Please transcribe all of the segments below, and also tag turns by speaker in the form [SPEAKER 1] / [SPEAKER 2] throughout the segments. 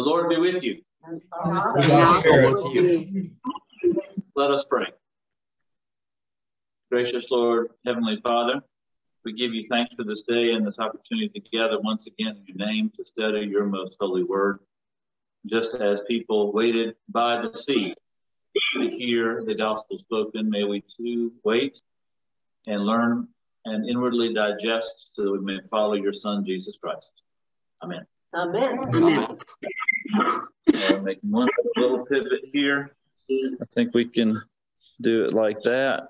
[SPEAKER 1] The Lord be with you. Let us pray. Gracious Lord, Heavenly Father, we give you thanks for this day and this opportunity to gather once again in your name to study your most holy word. Just as people waited by the sea to hear the gospel spoken, may we too wait and learn and inwardly digest so that we may follow your Son, Jesus Christ. Amen.
[SPEAKER 2] Amen. Amen.
[SPEAKER 1] Make one little pivot here. I think we can do it like that.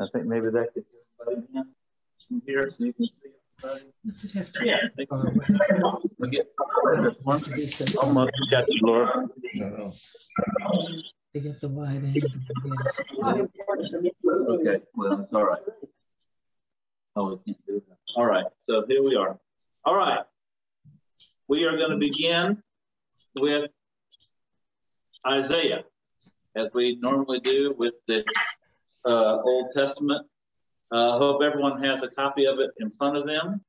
[SPEAKER 1] I think maybe that could from here so you can see. Yeah, we get. Almost got Laura.
[SPEAKER 3] They get the wide angle.
[SPEAKER 1] Okay, well, it's all right. Oh, we can't do that. All right, so here we are. All right, we are going to begin with Isaiah, as we normally do with the uh, Old Testament. I uh, hope everyone has a copy of it in front of them.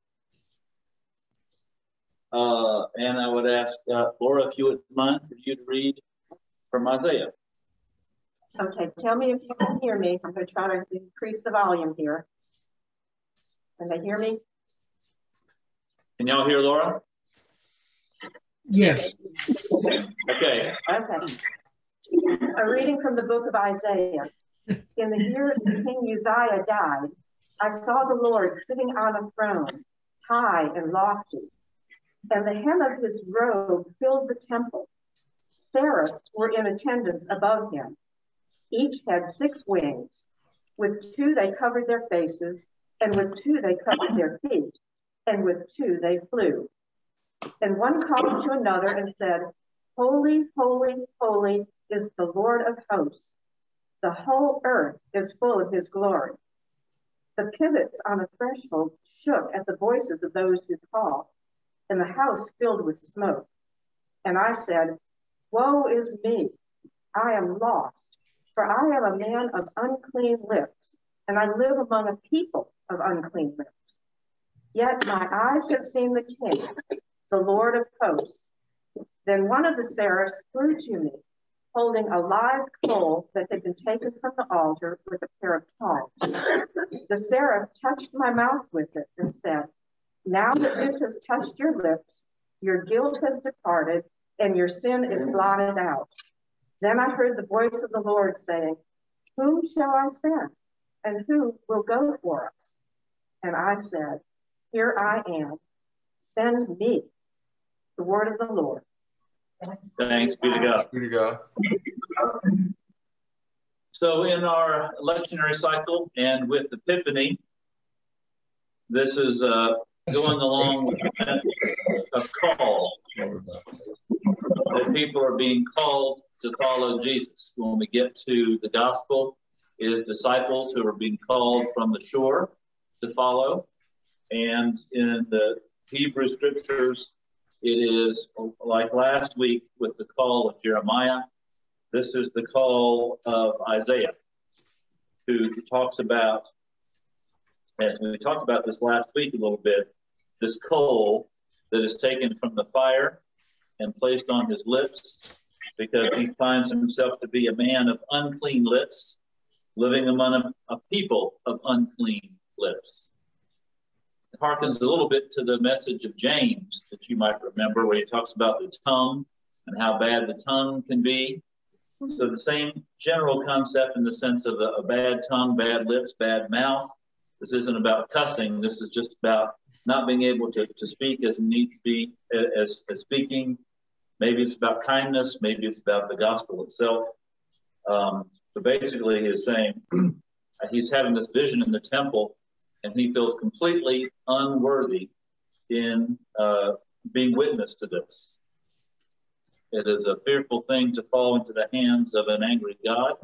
[SPEAKER 1] Uh, and I would ask uh, Laura if you would mind for you to read from Isaiah.
[SPEAKER 2] Okay, tell me if you can hear me. I'm going to try to increase the volume here. Can they hear me?
[SPEAKER 1] Can y'all hear Laura?
[SPEAKER 3] Yes.
[SPEAKER 1] Okay.
[SPEAKER 2] Okay. A reading from the book of Isaiah. In the year that King Uzziah died, I saw the Lord sitting on a throne, high and lofty, and the hem of his robe filled the temple. Seraphs were in attendance above him. Each had six wings. With two they covered their faces, and with two they covered their feet, and with two they flew. And one called to another and said, Holy, holy, holy is the Lord of hosts. The whole earth is full of his glory. The pivots on the threshold shook at the voices of those who called, and the house filled with smoke. And I said, Woe is me! I am lost, for I am a man of unclean lips, and I live among a people of unclean lips. Yet my eyes have seen the King, the Lord of hosts. Then one of the seraphs flew to me, holding a live coal that had been taken from the altar with a pair of tongs. The seraph touched my mouth with it and said, Now that this has touched your lips, your guilt has departed and your sin is blotted out. Then I heard the voice of the Lord saying, Whom shall I send? And who will go for us? And I said, Here I am. Send me. The word of the Lord.
[SPEAKER 1] Thanks be to God.
[SPEAKER 4] Be to God.
[SPEAKER 1] So, in our lectionary cycle and with Epiphany, this is uh, going along with a call that people are being called to follow Jesus. When we get to the gospel, it is disciples who are being called from the shore to follow. And in the Hebrew scriptures, it is like last week with the call of Jeremiah. This is the call of Isaiah, who talks about, as we talked about this last week a little bit, this coal that is taken from the fire and placed on his lips because he finds himself to be a man of unclean lips, living among a, a people of unclean harkens a little bit to the message of James that you might remember, where he talks about the tongue and how bad the tongue can be. So the same general concept in the sense of a, a bad tongue, bad lips, bad mouth. This isn't about cussing. This is just about not being able to, to speak as need to be as, as speaking. Maybe it's about kindness. Maybe it's about the gospel itself. Um, but basically, he's saying he's having this vision in the temple and he feels completely unworthy in uh, being witness to this. It is a fearful thing to fall into the hands of an angry God,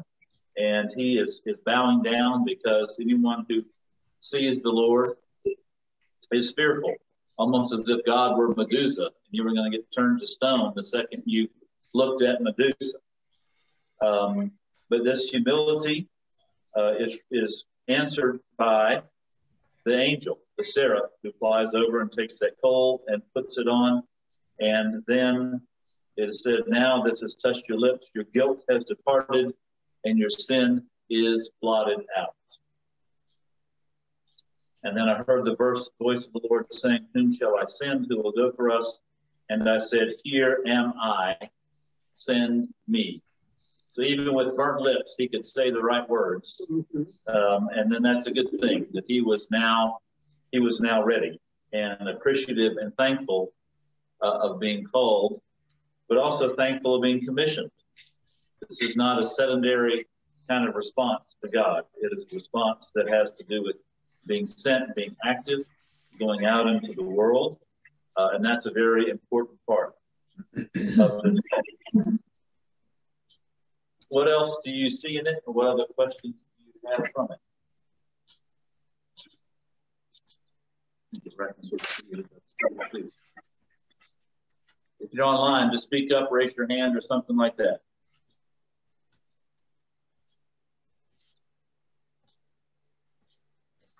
[SPEAKER 1] and he is, is bowing down because anyone who sees the Lord is fearful, almost as if God were Medusa and you were going to get turned to stone the second you looked at Medusa. Um, but this humility uh, is, is answered by the angel, the seraph, who flies over and takes that coal and puts it on And then it said, Now this has touched your lips, your guilt has departed, and your sin is blotted out. And then I heard the verse, voice of the Lord saying, Whom shall I send? Who will go for us? And I said, Here am I, send me. So even with burnt lips, he could say the right words, mm-hmm. um, and then that's a good thing that he was now he was now ready and appreciative and thankful uh, of being called, but also thankful of being commissioned. This is not a sedentary kind of response to God. It is a response that has to do with being sent, being active, going out into the world, uh, and that's a very important part of the What else do you see in it, or what other questions do you have from it? If you're online, just speak up, raise your hand, or something like that.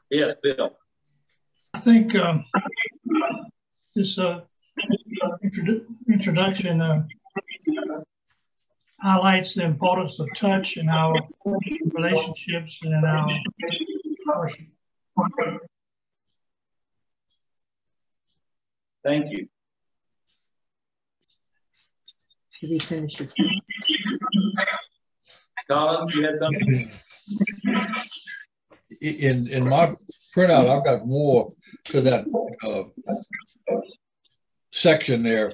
[SPEAKER 1] Yes, Bill.
[SPEAKER 4] I think um, this uh, introdu introduction uh, highlights the importance of touch in our relationships and in our worship.
[SPEAKER 1] Thank you.
[SPEAKER 3] Should we finish this?
[SPEAKER 1] Colin, you had something?
[SPEAKER 5] In in my printout, I've got more to that uh, section there.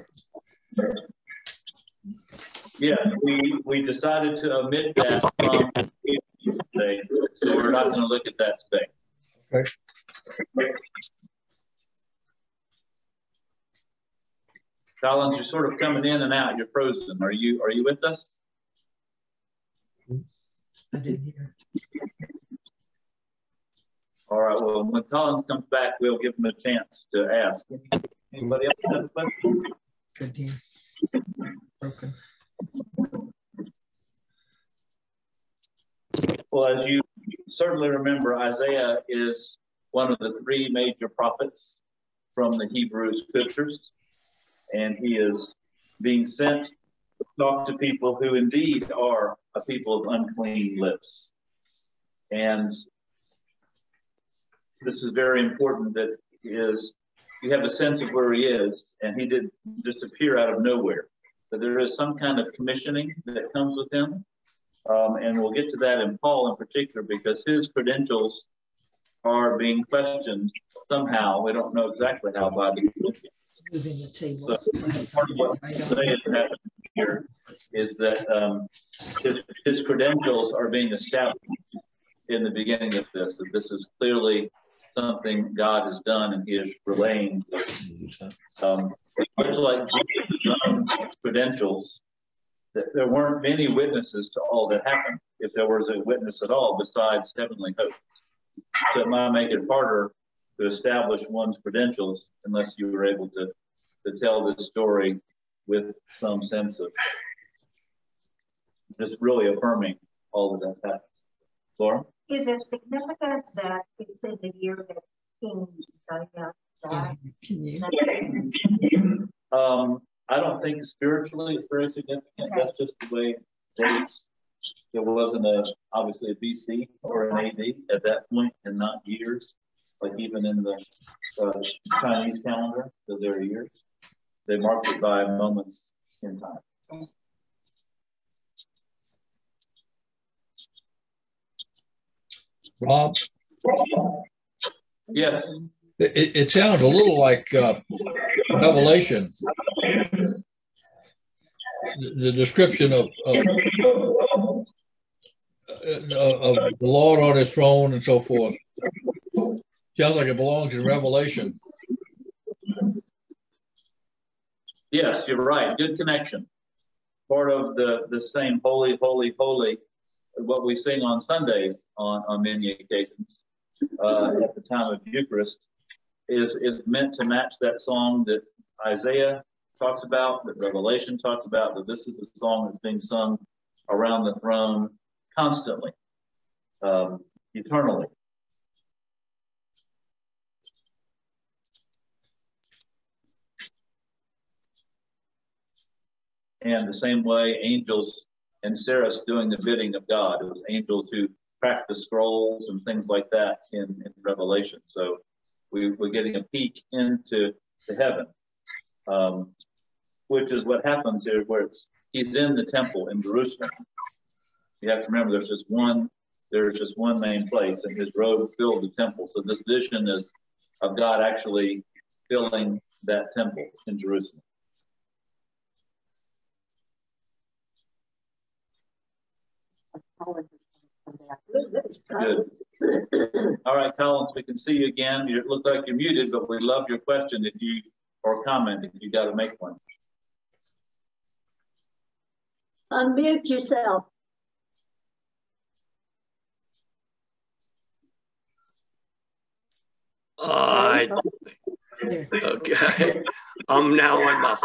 [SPEAKER 1] Yeah, we, we decided to omit that from today, so we're not going to look at that today.
[SPEAKER 5] Okay.
[SPEAKER 1] Collins, you're sort of coming in and out. You're frozen. Are you are you with us?
[SPEAKER 3] I didn't hear.
[SPEAKER 1] All right. Well, when Collins comes back, we'll give him a chance to ask. Anybody else have a question?
[SPEAKER 3] Good Broken.
[SPEAKER 1] Well, as you certainly remember, Isaiah is one of the three major prophets from the Hebrew scriptures and he is being sent to talk to people who indeed are a people of unclean lips. And this is very important that is you have a sense of where he is, and he did just appear out of nowhere. That there is some kind of commissioning that comes with him. Um, and we'll get to that in Paul in particular because his credentials are being questioned somehow. We don't know exactly how by the
[SPEAKER 3] moving the table.
[SPEAKER 1] So part of what today happening here is that um, his, his credentials are being established in the beginning of this. That this is clearly something God has done, and He is relaying. Um, much like credentials, there weren't many witnesses to all that happened. If there was a witness at all besides heavenly hope, so it might make it harder to establish one's credentials unless you were able to, to tell this story with some sense of just really affirming all that that's happened. Laura?
[SPEAKER 2] Is it significant that it's in the year that King Uzziah died?
[SPEAKER 1] Um, I don't think spiritually it's very significant. Okay. That's just the way dates. There wasn't a obviously a BC or an AD at that point, and not years like even in the uh, Chinese calendar, the their years, they marked it by moments in time.
[SPEAKER 5] Rob?
[SPEAKER 1] Yes.
[SPEAKER 5] It, it sounds a little like uh, Revelation. The, the description of, of, uh, of the Lord on his throne and so forth. Sounds like it belongs in Revelation.
[SPEAKER 1] Yes, you're right. Good connection. Part of the, the same holy, holy, holy, what we sing on Sundays on, on many occasions uh, at the time of Eucharist is, is meant to match that song that Isaiah talks about, that Revelation talks about, that this is a song that's being sung around the throne constantly, um, eternally. And the same way, angels and seraphs doing the bidding of God. It was angels who cracked the scrolls and things like that in, in Revelation. So we, we're getting a peek into to heaven, um, which is what happens here, where he's in the temple in Jerusalem. You have to remember, there's just one there's just one main place, and his robe filled the temple. So this vision is of God actually filling that temple in Jerusalem. Good. All right, Collins, we can see you again. You look like you're muted, but we love your question if you or comment if you got to make one.
[SPEAKER 6] Unmute yourself.
[SPEAKER 7] Uh, okay. I'm now on my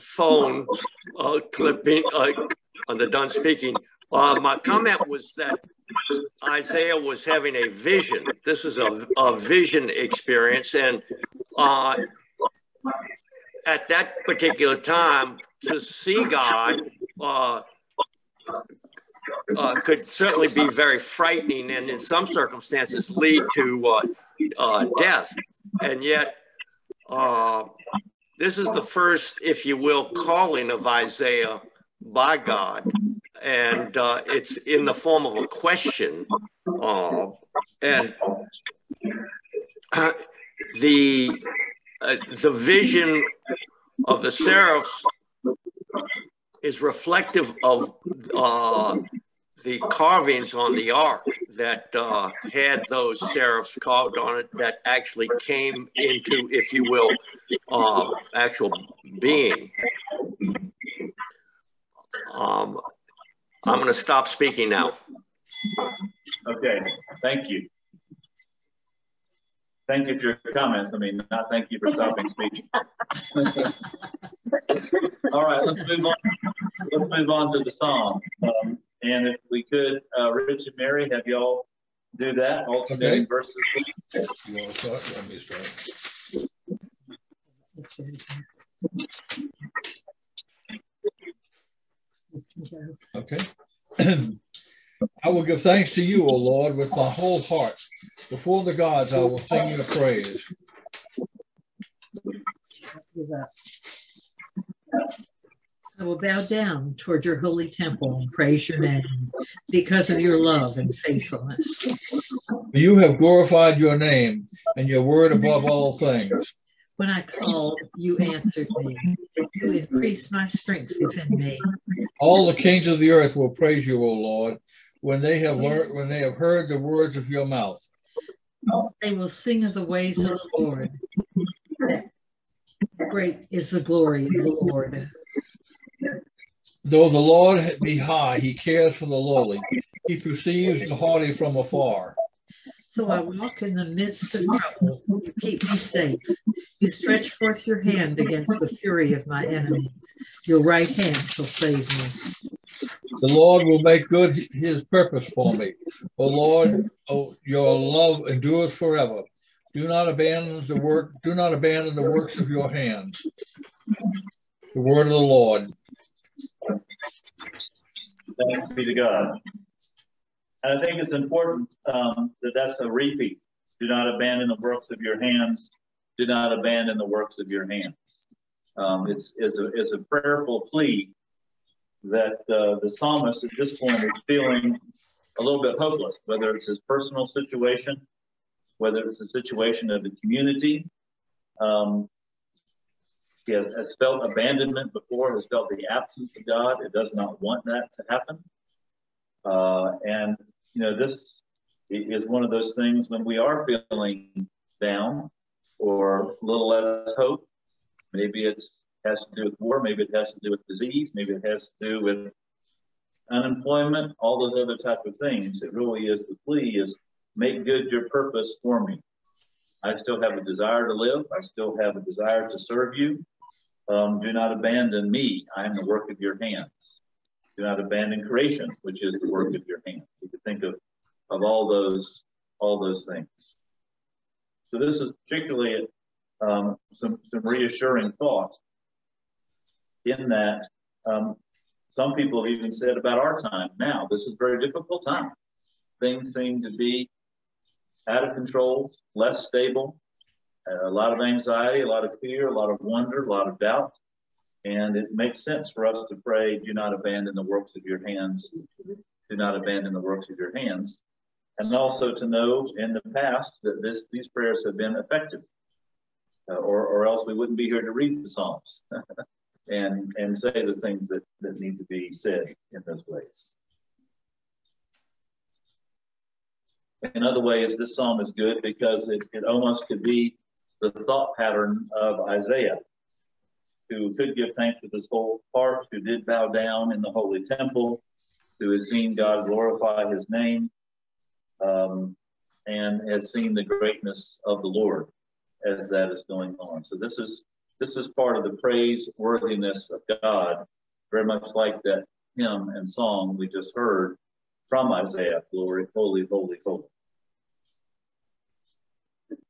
[SPEAKER 7] phone uh, clipping uh, on the done speaking. Uh, my comment was that Isaiah was having a vision. This is a, a vision experience. And uh, at that particular time, to see God uh, uh, could certainly be very frightening and in some circumstances lead to uh, uh, death. And yet, uh, this is the first, if you will, calling of Isaiah by God. And uh, it's in the form of a question. Uh, and the, uh, the vision of the seraphs is reflective of uh, the carvings on the ark that uh, had those seraphs carved on it that actually came into, if you will, uh, actual being. Um, I'm going to stop speaking now.
[SPEAKER 1] Okay, thank you. Thank you for your comments. I mean, not thank you for stopping speaking. All right, let's move on. Let's move on to the song. Um, and if we could, uh, Rich and Mary, have y'all do that, alternating okay. verses. You want to start? Let me start.
[SPEAKER 5] Okay. I will give thanks to you, O Lord, with my whole heart. Before the gods, I will sing your praise.
[SPEAKER 3] I will bow down toward your holy temple and praise your name because of your love and faithfulness.
[SPEAKER 5] You have glorified your name and your word above all things.
[SPEAKER 3] When I called, you answered me. You increased my strength within me.
[SPEAKER 5] All the kings of the earth will praise you, O Lord, when they have learned, when they have heard the words of your mouth.
[SPEAKER 3] They will sing of the ways of the Lord. Great is the glory of the Lord.
[SPEAKER 5] Though the Lord be high, he cares for the lowly. He perceives the haughty from afar.
[SPEAKER 3] Though I walk in the midst of trouble, you keep me safe. You stretch forth your hand against the fury of my enemies. Your right hand shall save me.
[SPEAKER 5] The Lord will make good his purpose for me. O Lord, oh, your love endures forever. Do not abandon the work, do not abandon the works of your hands. The word of the Lord.
[SPEAKER 1] Thanks be to God. And I think it's important um, that that's a repeat. Do not abandon the works of your hands. Do not abandon the works of your hands. Um, it's, it's, a, it's a prayerful plea that uh, the psalmist at this point is feeling a little bit hopeless, whether it's his personal situation, whether it's the situation of the community. Um, he has, has, felt abandonment before, has felt the absence of God. It does not want that to happen. Uh, and, you know, this is one of those things when we are feeling down or a little less hope. Maybe it has to do with war, maybe it has to do with disease, maybe it has to do with unemployment, all those other type of things. It really is the plea is make good your purpose for me. I still have a desire to live. I still have a desire to serve you. Um, do not abandon me. I am the work of your hands. Do not abandon creation, which is the work of your hands. You could think of, of all those all those things. So this is particularly um, some, some reassuring thought in that um, some people have even said about our time now, this is a very difficult time. Things seem to be out of control, less stable, a lot of anxiety, a lot of fear, a lot of wonder, a lot of doubt. And it makes sense for us to pray, do not abandon the works of your hands. Do not abandon the works of your hands. And also to know in the past that this, these prayers have been effective, uh, or, or else we wouldn't be here to read the Psalms and, and say the things that, that need to be said in those ways. In other ways, this psalm is good because it, it almost could be the thought pattern of Isaiah, who could give thanks with his whole heart, who did bow down in the holy temple, who has seen God glorify his name, um, and has seen the greatness of the Lord as that is going on. So this is this is part of the praiseworthiness of God, very much like that hymn and song we just heard from Isaiah, glory, holy, holy, holy.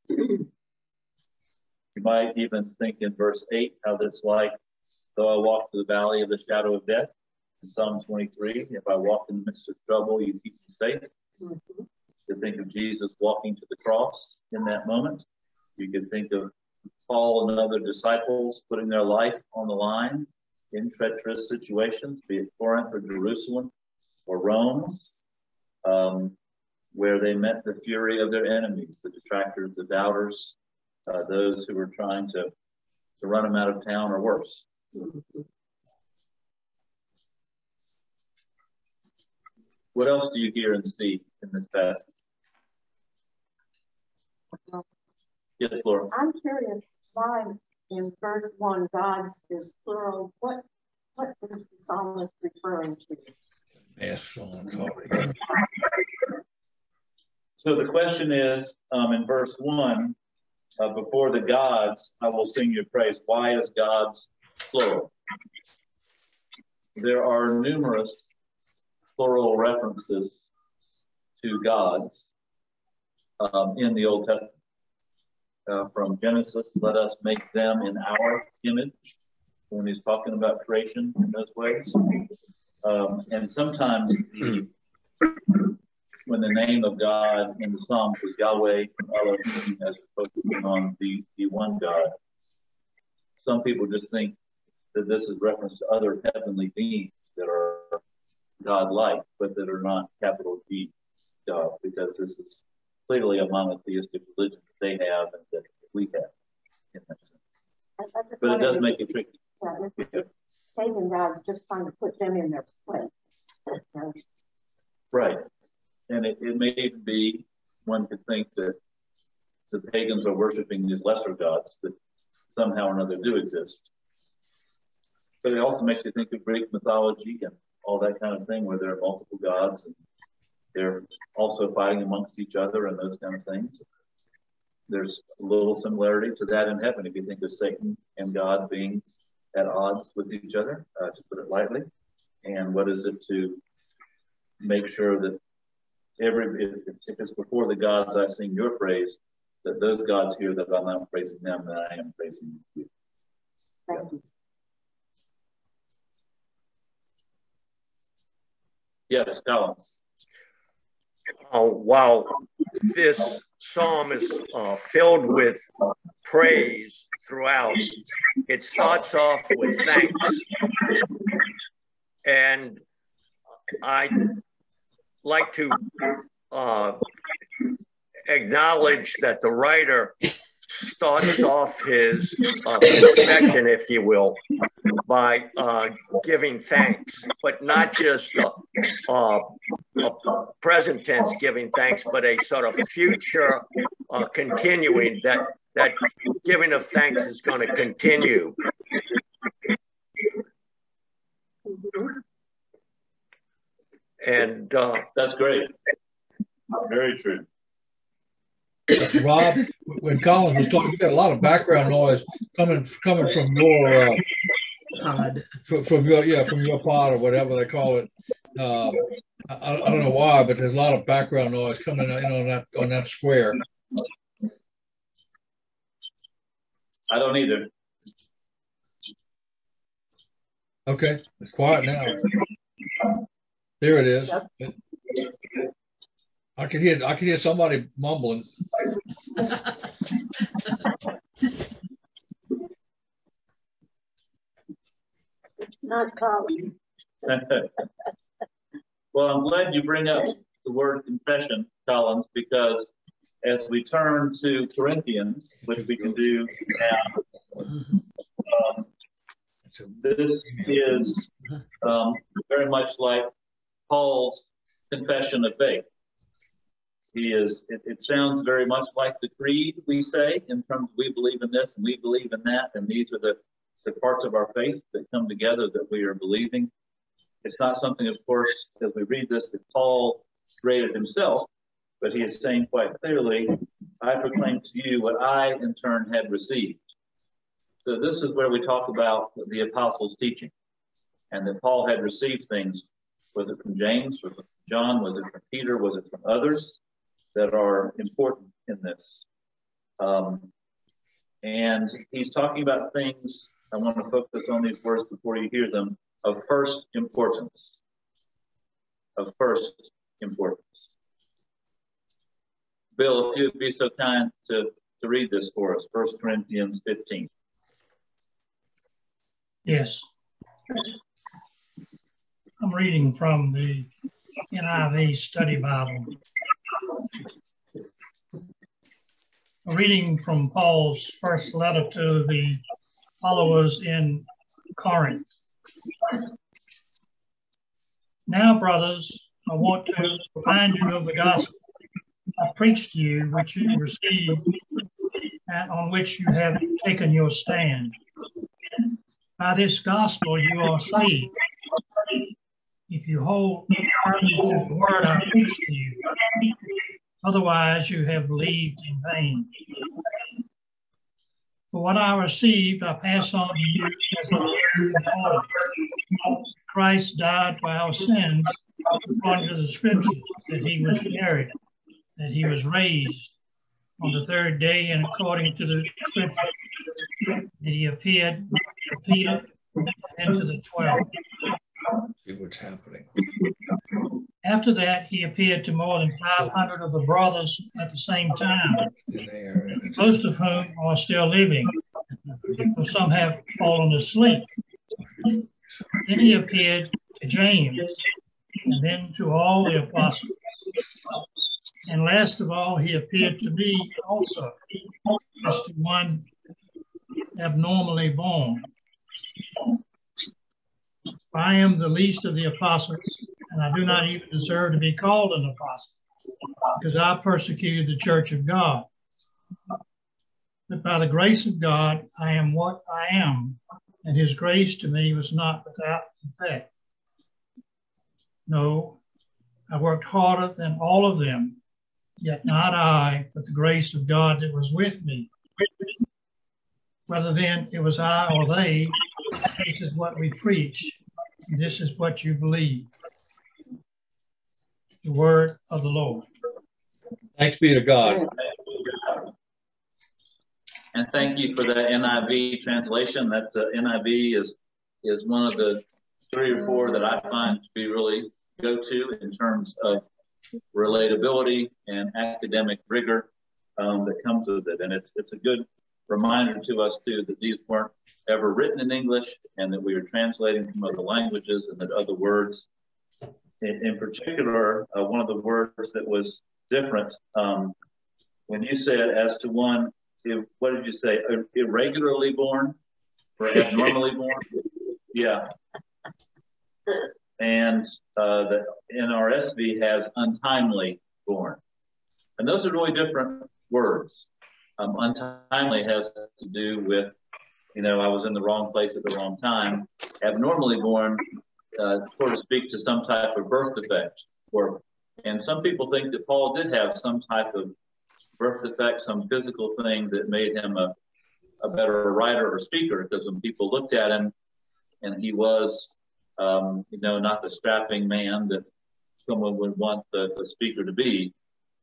[SPEAKER 1] You might even think in verse 8 how that's like, though I walk through the valley of the shadow of death, in Psalm 23, if I walk in the midst of trouble, you keep me safe. Mm-hmm. To think of Jesus walking to the cross in that moment. You could think of Paul and other disciples putting their life on the line in treacherous situations, be it Corinth or Jerusalem or Rome, um, where they met the fury of their enemies, the detractors, the doubters, uh, those who were trying to, to run them out of town or worse. What else do you hear and see in this passage? Yes, Laura.
[SPEAKER 2] I'm curious why in verse one God's is plural. What what is the psalmist referring to?
[SPEAKER 5] Yes,
[SPEAKER 1] So the question is um, in verse one, uh, before the gods, I will sing your praise. Why is God's plural? There are numerous plural references to gods um, in the Old Testament uh, from Genesis, let us make them in our image, when he's talking about creation in those ways. Um, and sometimes the, when the name of God in the Psalms is Yahweh and Elohim as focusing on the, the one God, some people just think that this is reference to other heavenly beings that are God-like, but that are not capital G God, because this is clearly a monotheistic religion that they have and that we have in that sense. But it does make it tricky.
[SPEAKER 2] Yeah, it's, pagan gods just trying to put them in their place.
[SPEAKER 1] Right. And it, it may even be, one could think that the pagans are worshiping these lesser gods that somehow or another do exist. But it also makes you think of Greek mythology and all that kind of thing, where there are multiple gods and they're also fighting amongst each other and those kind of things. There's a little similarity to that in heaven if you think of Satan and God being at odds with each other, uh, to put it lightly. And what is it to make sure that every if, if it's before the gods I sing your praise, that those gods hear that I'm not praising them, that I am praising you.
[SPEAKER 2] Thank you.
[SPEAKER 1] Yes, Collins.
[SPEAKER 7] Uh, while this psalm is uh, filled with praise throughout, it starts off with thanks. And I like to uh, acknowledge that the writer starts off his uh, section, if you will, by uh, giving thanks, but not just a, a, a, present tense giving thanks, but a sort of future uh, continuing that that giving of thanks is going to continue. And uh,
[SPEAKER 1] that's great. Very true.
[SPEAKER 5] Rob, when Collins was talking, you got a lot of background noise coming coming from your uh, pod. From, from, your yeah, from your pod or whatever they call it. Uh, I, I, don't know why, but there's a lot of background noise coming in on that on that square.
[SPEAKER 1] I don't either.
[SPEAKER 5] Okay, it's quiet now. There it is.
[SPEAKER 6] Yep.
[SPEAKER 5] I can hear I can hear somebody mumbling.
[SPEAKER 6] Not Colin.
[SPEAKER 1] well, I'm glad you bring up the word confession, Collins, because as we turn to Corinthians, which we can do now, um, this is um, very much like Paul's confession of faith. He is, it, it, sounds very much like the creed we say in terms we believe in this and we believe in that, and these are the, the parts of our faith that come together that we are believing. It's not something, of course, as we read this, that Paul created himself, but he is saying quite clearly, I proclaim to you what I in turn had received. So this is where we talk about the apostles' teaching, and that Paul had received things, was it from James, was it from John, was it from Peter, was it from others that are important in this. Um, and he's talking about things, I want to focus on these words before you hear them, of first importance. Of first importance. Bill, if you would be so kind to, to read this for us, 1 Corinthians 15.
[SPEAKER 4] Yes. I'm reading from the NIV Study Bible. I'm reading from Paul's first letter to the followers in Corinth. Now, brothers, I want to remind you of the gospel I preached to you, which you received, and on which you have taken your stand. By this gospel you are saved, if you hold the word I preach to you. Otherwise, you have believed in vain. For what I received, I pass on to you as Christ died for our sins according to the scriptures, that he was buried, that he was raised on the third day, and according to the scripture, that he appeared to Peter and to the twelve.
[SPEAKER 5] See what's happening.
[SPEAKER 4] After that, he appeared to more than 500 of the brothers at the same time, most of whom are still living, for some have fallen asleep. Then he appeared to James, and then to all the apostles. And last of all, he appeared to me also, as to one abnormally born. I am the least of the apostles, and I do not even deserve to be called an apostle, because I persecuted the church of God. But by the grace of God, I am what I am, and his grace to me was not without effect. No, I worked harder than all of them, yet not I, but the grace of God that was with me. Whether then it was I or they, this is what we preach, this is what you believe. The word of the Lord.
[SPEAKER 5] Thanks be to God.
[SPEAKER 1] And thank you for the NIV translation. That's uh, NIV is is one of the three or four that I find to be really go to in terms of relatability and academic rigor um, that comes with it. And it's it's a good reminder to us too that these weren't ever written in English and that we are translating from other languages and that other words, in, in particular, uh, one of the words that was different um, when you said as to one what did you say? Irregularly born or abnormally born? Yeah. And uh, the NRSV has untimely born. And those are really different words. Um, untimely has to do with, you know, I was in the wrong place at the wrong time. Abnormally born, uh, sort of speak to some type of birth defect. Or, and some people think that Paul did have some type of birth defect, some physical thing that made him a, a better writer or speaker. Because when people looked at him, and he was, um, you know, not the strapping man that someone would want the, the speaker to be,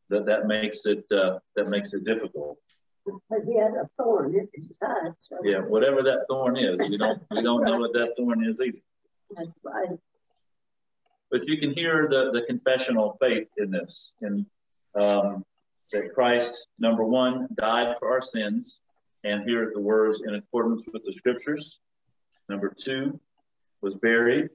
[SPEAKER 1] that that makes it uh, that makes it difficult.
[SPEAKER 6] But he had a thorn in his side. So.
[SPEAKER 1] Yeah, whatever that thorn is, we don't we don't know what that thorn is either.
[SPEAKER 6] That's right.
[SPEAKER 1] But you can hear the, the confessional faith in this, in um, that Christ, number one, died for our sins, and here are the words in accordance with the scriptures. Number two, was buried.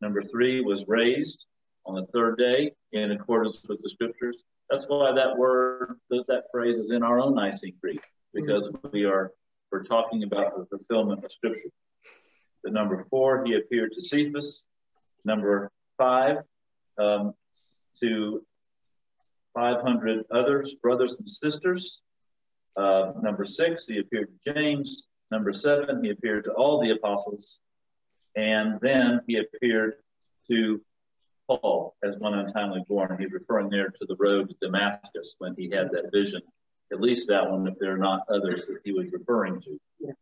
[SPEAKER 1] Number three, was raised on the third day in accordance with the scriptures. That's why that word, that phrase is in our own Nicene Creed, because we are we're talking about the fulfillment of scripture. The number four, he appeared to Cephas. Number five, um, to 500 others, brothers and sisters. Uh, number six, he appeared to James. Number seven, he appeared to all the apostles. And then he appeared to Paul as one untimely born. He's referring there to the road to Damascus when he had that vision, at least that one, if there are not others that he was referring to. Yeah.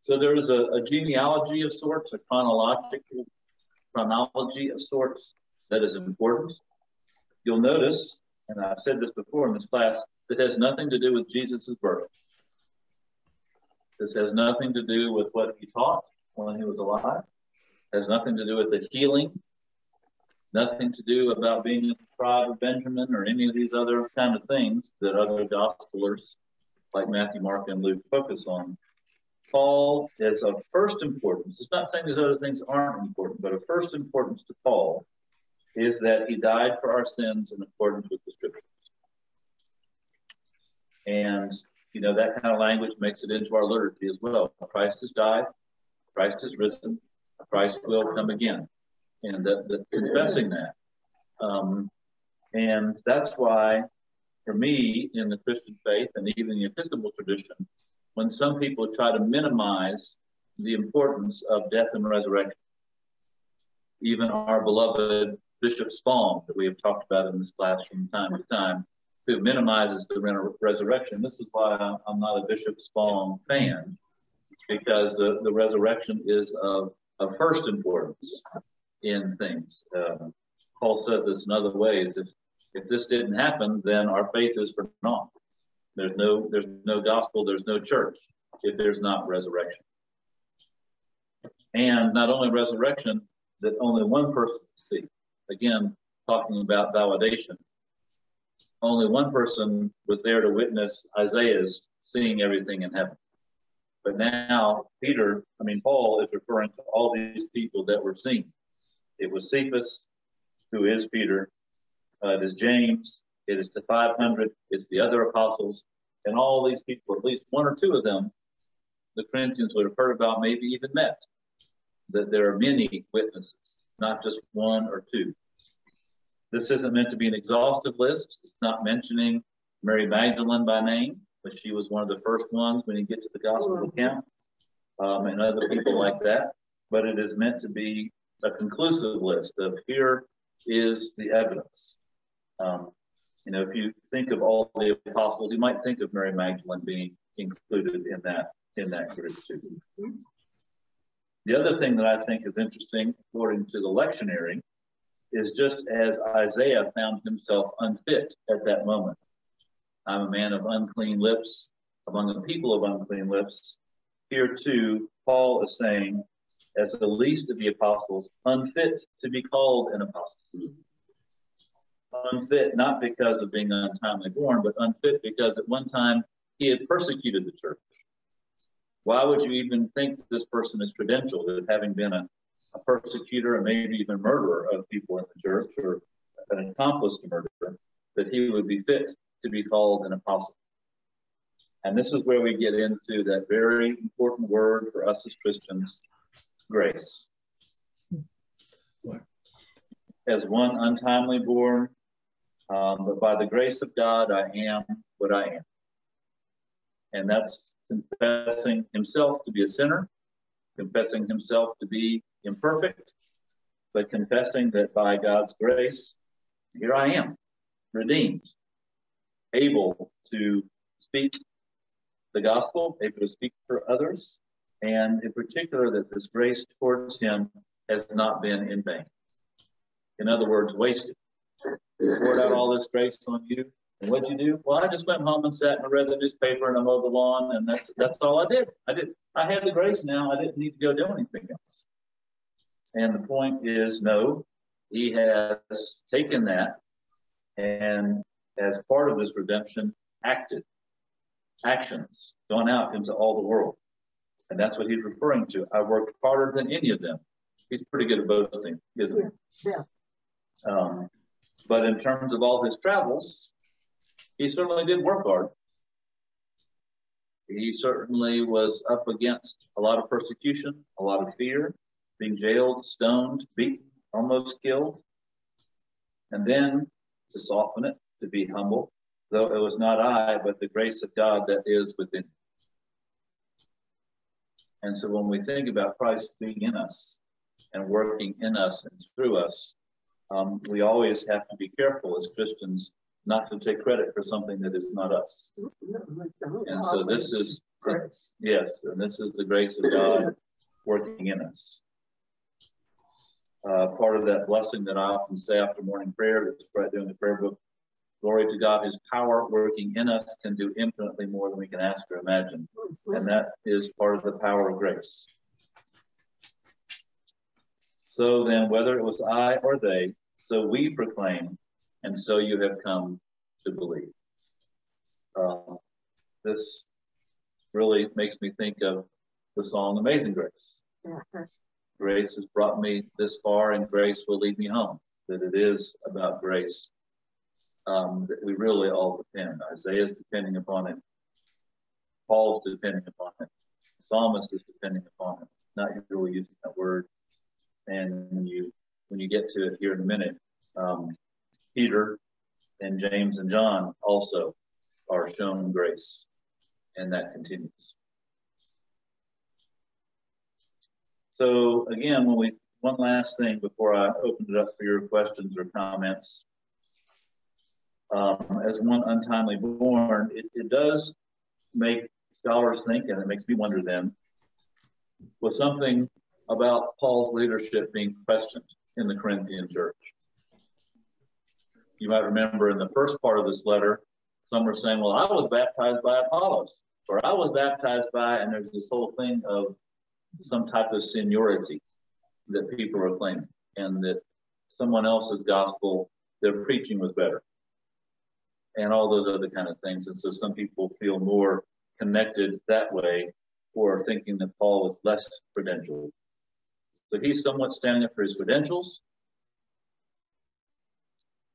[SPEAKER 1] So there is a, a, genealogy of sorts, a chronological chronology of sorts that is important. You'll notice, and I've said this before in this class, that has nothing to do with Jesus' birth. This has nothing to do with what he taught when he was alive. Has nothing to do with the healing. Nothing to do about being in the tribe of Benjamin or any of these other kind of things that other gospelers like Matthew, Mark, and Luke focus on. Paul is of first importance. It's not saying these other things aren't important, but of first importance to Paul is that he died for our sins in accordance with the scriptures. And, you know, that kind of language makes it into our liturgy as well. Christ has died, Christ has risen, Christ will come again. And that, that confessing that. Um, and that's why, for me, in the Christian faith and even the Episcopal tradition, when some people try to minimize the importance of death and resurrection, even our beloved Bishop Spong, that we have talked about in this class from time to time, who minimizes the resurrection. This is why I'm not a Bishop Spong fan, because uh, the resurrection is of, of first importance in things. Uh, Paul says this in other ways. If if this didn't happen, then our faith is for naught. There's no there's no gospel, there's no church if there's not resurrection. And not only resurrection, that only one person see. Again, talking about validation. Only one person was there to witness Isaiah's seeing everything in heaven. But now Peter, I mean, Paul is referring to all these people that were seen. It was Cephas, who is Peter. Uh, it is James. It is the 500. It's the other apostles. And all these people, at least one or two of them, the Corinthians would have heard about, maybe even met. That there are many witnesses, not just one or two. This isn't meant to be an exhaustive list. It's not mentioning Mary Magdalene by name but she was one of the first ones when you get to the gospel account, um, and other people like that. But it is meant to be a conclusive list of here is the evidence. Um, you know, if you think of all the apostles, you might think of Mary Magdalene being included in that in that group too. The other thing that I think is interesting, according to the lectionary, is just as Isaiah found himself unfit at that moment. I'm a man of unclean lips among the people of unclean lips. Here too, Paul is saying, as the least of the apostles, unfit to be called an apostle. Unfit not because of being untimely born, but unfit because at one time he had persecuted the church. Why would you even think this person is credentialed as having been a, a persecutor and maybe even murderer of people in the church or an accomplice to murder, that he would be fit to be called an apostle. And this is where we get into that very important word for us as Christians grace. As one untimely born, um, but by the grace of God, I am what I am. And that's confessing himself to be a sinner, confessing himself to be imperfect, but confessing that by God's grace, here I am, redeemed, able to speak the gospel, able to speak for others, and in particular that this grace towards him has not been in vain. In other words, wasted. He poured out all this grace on you. And what'd you do? Well, I just went home and sat and read the newspaper and I mowed the lawn, and that's that's all I did. I did. I had the grace now. I didn't need to go do anything else. And the point is, no, he has taken that and as part of his redemption, acted, actions, gone out into all the world. And that's what he's referring to. I worked harder than any of them. He's pretty good at boasting, isn't
[SPEAKER 6] he? Yeah.
[SPEAKER 1] Um, but in terms of all his travels, he certainly did work hard. He certainly was up against a lot of persecution, a lot of fear, being jailed, stoned, beaten, almost killed. And then to soften it, to be humble, though it was not I, but the grace of God that is within. And so when we think about Christ being in us and working in us and through us, um, we always have to be careful as Christians not to take credit for something that is not us. And so this is, yes, and this is the grace of God working in us. Uh, part of that blessing that I often say after morning prayer, that's right there in the prayer book, glory to God, his power working in us can do infinitely more than we can ask or imagine. And that is part of the power of grace. So then, whether it was I or they, so we proclaim, and so you have come to believe. Uh, this really makes me think of the song Amazing Grace. Grace has brought me this far, and grace will lead me home. That it is about grace um, that we really all depend. Isaiah is depending upon it. Paul's depending upon it. The psalmist is depending upon it. Not really using that word. And when you when you get to it here in a minute, um, Peter and James and John also are shown grace, and that continues. So again, when we one last thing before I open it up for your questions or comments. Um, as one untimely born, it, it does make scholars think, and it makes me wonder then, was something about Paul's leadership being questioned in the Corinthian church. You might remember in the first part of this letter, some were saying, Well, I was baptized by Apollos, or I was baptized by, and there's this whole thing of some type of seniority that people are claiming, and that someone else's gospel, their preaching was better, and all those other kind of things. And so some people feel more connected that way, or thinking that Paul was less credentialed. So he's somewhat standing up for his credentials,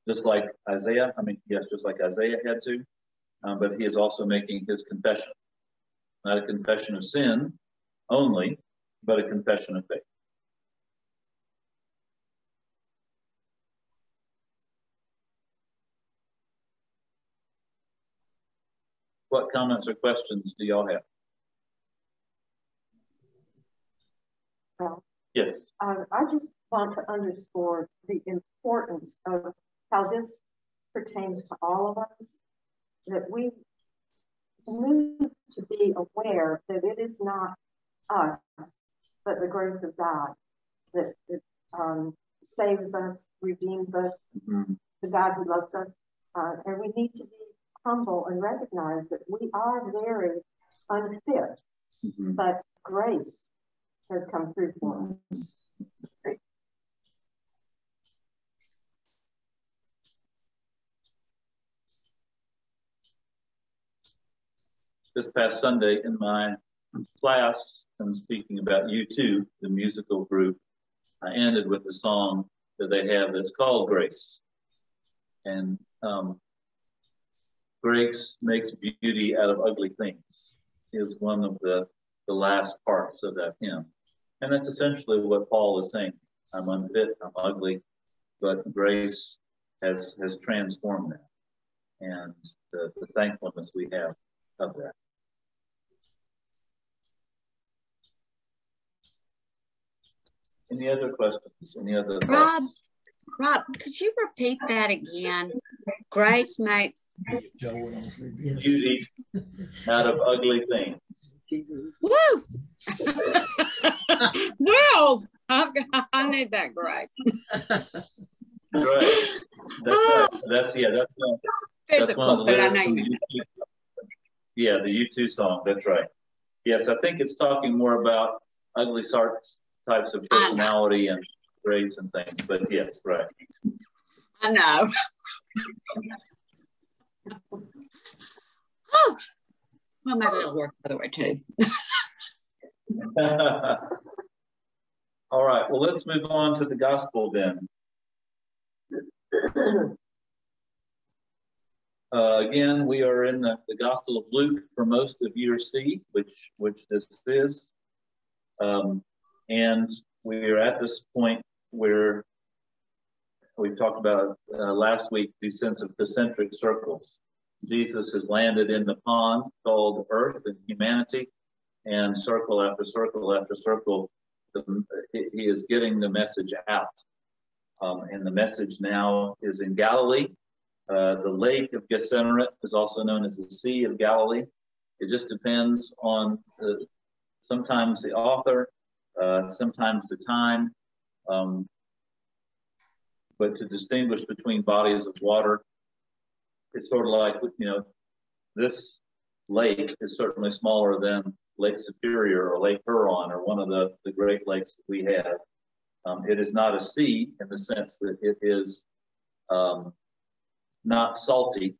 [SPEAKER 1] just like Isaiah. I mean, yes, just like Isaiah had to, um, but he is also making his confession, not a confession of sin only, but a confession of faith. What comments or questions do y'all have?
[SPEAKER 2] Well,
[SPEAKER 1] yes.
[SPEAKER 2] Um, I just want to underscore the importance of how this pertains to all of us, that we need to be aware that it is not us but the grace of God that, that um, saves us, redeems us, mm-hmm. the God who loves us. Uh, and we need to be humble and recognize that we are very unfit, mm-hmm. but grace has come through for us.
[SPEAKER 1] This past Sunday in my class and speaking about U2, the musical group, I ended with the song that they have that's called Grace. And um, Grace makes beauty out of ugly things is one of the, the last parts of that hymn. And that's essentially what Paul is saying. I'm unfit, I'm ugly, but grace has, has transformed that. And the, the thankfulness we have of that. Any other questions? Any other
[SPEAKER 8] Rob, Rob, could you repeat that again? Grace makes
[SPEAKER 1] beauty out of ugly things.
[SPEAKER 8] Woo! well, I've got, I need that grace.
[SPEAKER 1] right. That's, right. that's yeah. That's, uh,
[SPEAKER 8] Physical, that's but I know.
[SPEAKER 1] Yeah, the U2 song. That's right. Yes, I think it's talking more about ugly parts types of personality and traits and things, but yes, right.
[SPEAKER 8] I know. oh, well, maybe it'll work by the other way too.
[SPEAKER 1] All right, well, let's move on to the gospel then. Uh, again, we are in the, the, Gospel of Luke for most of year C, which which this is, um, and we are at this point where we talked about uh, last week the sense of concentric circles. Jesus has landed in the pond called Earth and humanity, and circle after circle after circle, the, he is getting the message out. Um, and the message now is in Galilee. Uh, the lake of Gennesaret is also known as the Sea of Galilee. It just depends on the, sometimes the author, uh, sometimes the time. Um, but to distinguish between bodies of water, it's sort of like, you know, this lake is certainly smaller than Lake Superior or Lake Huron or one of the, the Great Lakes that we have. Um, it is not a sea in the sense that it is um, not salty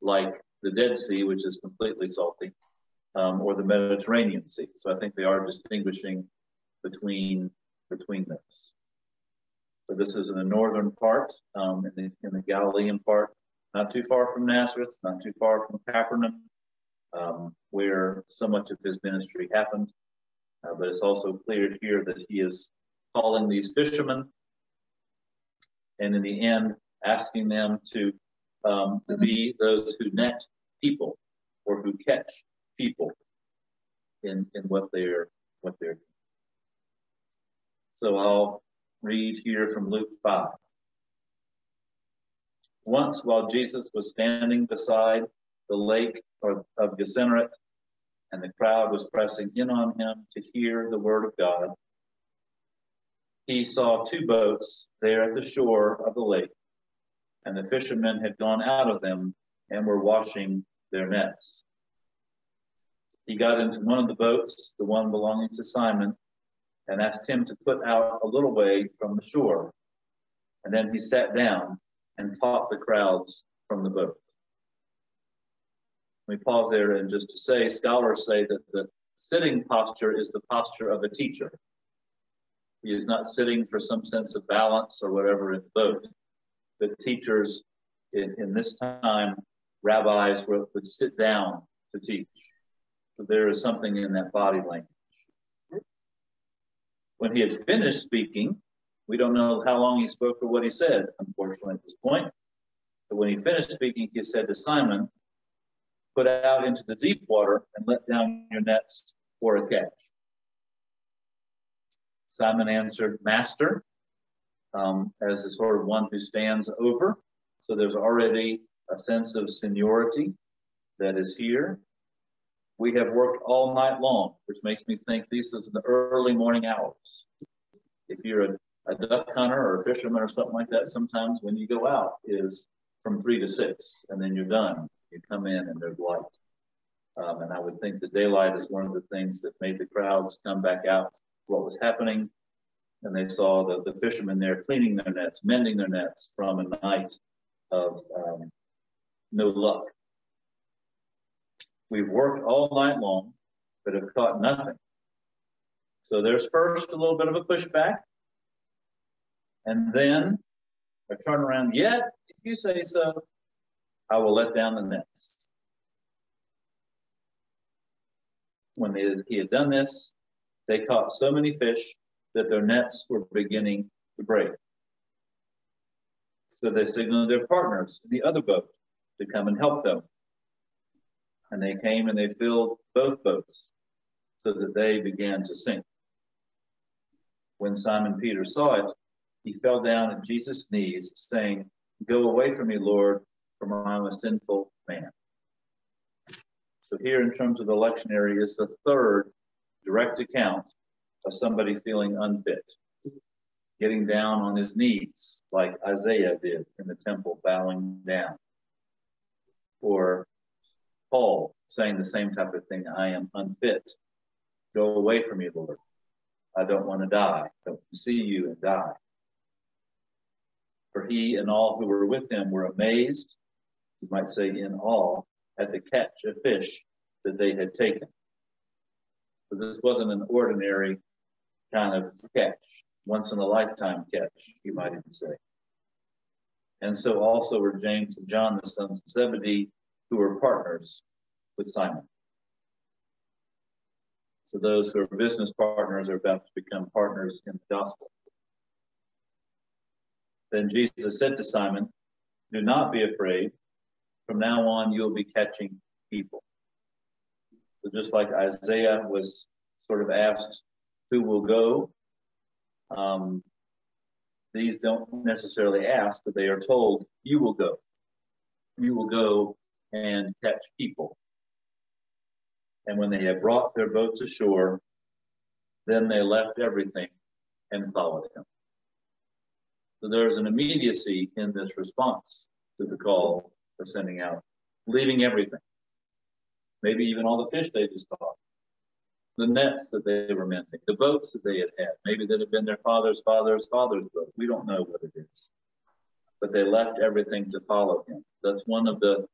[SPEAKER 1] like the Dead Sea, which is completely salty, um, or the Mediterranean Sea. So I think they are distinguishing between between those. So this is in the northern part, um, in, the, in the Galilean part, not too far from Nazareth, not too far from Capernaum, um, where so much of his ministry happened. Uh, but it's also clear here that he is calling these fishermen and in the end asking them to, um, to be those who net people or who catch people in, in what they're what they're doing. So I'll read here from Luke 5. Once while Jesus was standing beside the lake of Gennesaret, and the crowd was pressing in on him to hear the word of God. He saw two boats there at the shore of the lake, and the fishermen had gone out of them and were washing their nets. He got into one of the boats, the one belonging to Simon, and asked him to put out a little way from the shore. And then he sat down and taught the crowds from the boat. Let me pause there and just to say, scholars say that the sitting posture is the posture of a teacher. He is not sitting for some sense of balance or whatever in the boat. But teachers in, in this time, rabbis would, would sit down to teach. So there is something in that body language. When he had finished speaking, we don't know how long he spoke or what he said, unfortunately, at this point. But when he finished speaking, he said to Simon, put out into the deep water and let down your nets for a catch. Simon answered, Master, um, as a sort of one who stands over. So there's already a sense of seniority that is here. We have worked all night long, which makes me think this is in the early morning hours. If you're a, a duck hunter or a fisherman or something like that, sometimes when you go out is from three to six, and then you're done. You come in and there's light. Um, and I would think the daylight is one of the things that made the crowds come back out what was happening. And they saw the, the fishermen there cleaning their nets, mending their nets from a night of um, no luck. We've worked all night long, but have caught nothing. So there's first a little bit of a pushback. And then a turnaround, yet, if you say so, I will let down the nets. When they, he had done this, they caught so many fish that their nets were beginning to break. So they signaled their partners in the other boat to come and help them. And they came and they filled both boats so that they began to sink. When Simon Peter saw it, he fell down at Jesus' knees, saying, Go away from me, Lord, for I'm a sinful man. So here in terms of the lectionary is the third direct account of somebody feeling unfit, getting down on his knees like Isaiah did in the temple, bowing down. Or Paul saying the same type of thing, I am unfit. Go away from me, Lord. I don't want to die. I don't see you and die. For he and all who were with him were amazed, you might say in awe, at the catch of fish that they had taken. But this wasn't an ordinary kind of catch, once in a lifetime catch, you might even say. And so also were James and John, the sons of Zebedee, who were partners with Simon. So those who are business partners are about to become partners in the gospel. Then Jesus said to Simon, Do not be afraid. From now on, you'll be catching people. So just like Isaiah was sort of asked, Who will go? Um, these don't necessarily ask, but they are told, You will go. You will go and catch people. And when they had brought their boats ashore, then they left everything and followed him. So there's an immediacy in this response to the call of sending out, leaving everything. Maybe even all the fish they just caught, the nets that they were mending, the boats that they had had. Maybe that had been their father's father's father's boat. We don't know what it is. But they left everything to follow him. That's one of the,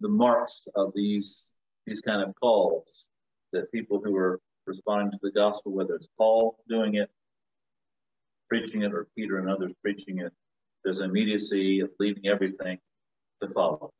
[SPEAKER 1] the marks of these, these kind of calls that people who are responding to the gospel, whether it's Paul doing it preaching it or Peter and others preaching it, there's immediacy of leaving everything to follow.